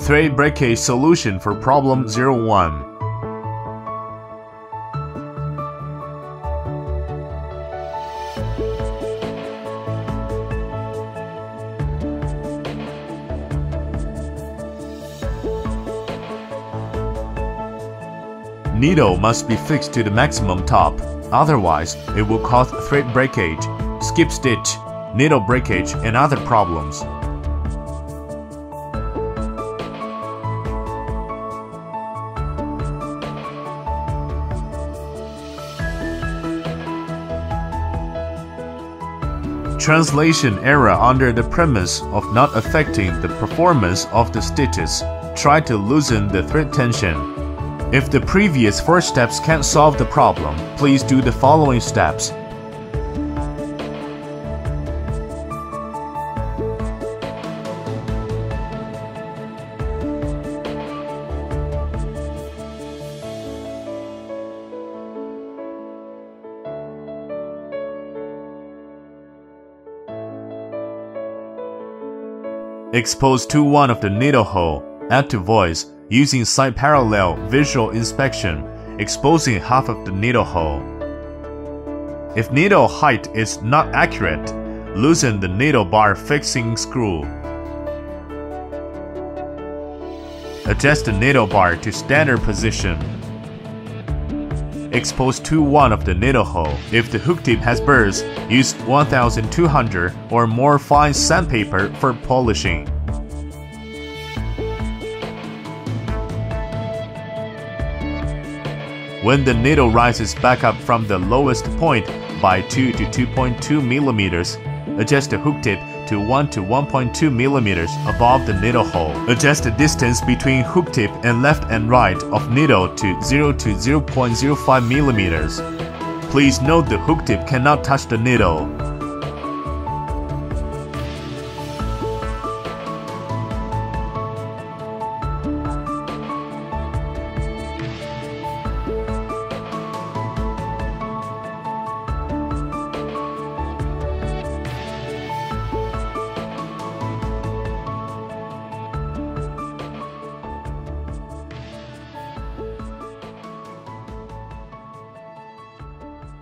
Thread breakage solution for problem 01. Needle must be fixed to the maximum top, otherwise it will cause thread breakage, skip stitch, needle breakage and other problems. Translation error under the premise of not affecting the performance of the stitches. Try to loosen the thread tension. If the previous four steps can't solve the problem, please do the following steps. Expose to one of the needle hole, add to voice, using side parallel visual inspection, exposing half of the needle hole. If needle height is not accurate, loosen the needle bar fixing screw. Adjust the needle bar to standard position. Expose to one of the needle hole. If the hook tip has burrs, use 1200 or more fine sandpaper for polishing. When the needle rises back up from the lowest point by 2 to 2.2 millimeters, adjust the hook tip to 1 to 1.2 millimeters above the needle hole. Adjust the distance between hook tip and left and right of needle to 0 to 0.05 millimeters. Please note the hook tip cannot touch the needle.